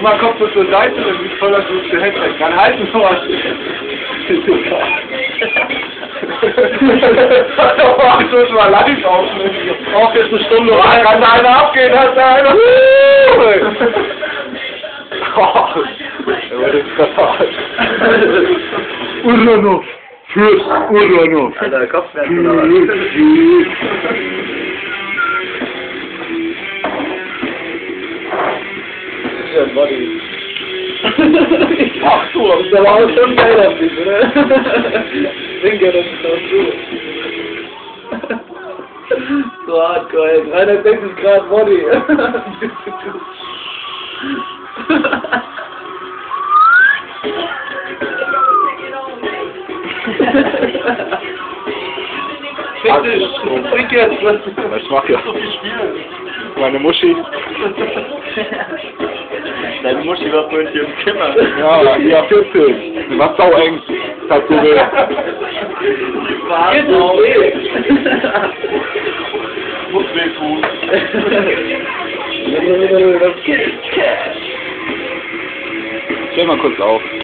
flüstern. Du mal Kopf zur Seite, dann sieht voll das gute Headset. Dann halten wir was. Ich muss mal live aufnehmen. Auch jetzt eine Stunde rein. Kann da einer abgehen, hat da einer. Oh. Uranus. Fürst Uranus. Alter, Kopfschmerzen oder was? Byłem, wody. A, czuło, zdawałem ten bajrem, widzę. Węgierem to czuło. Gott, Gott, einer denkt es gerade Body. Fick dich, trink jetzt. Was mach ich? Meine Muschi. Deine Muschi war vorhin hier im Kimmer. Ja, ja, 40. Du warst sau eng. Weh. Was? auch. Muss wehtun. Stell mal kurz auf.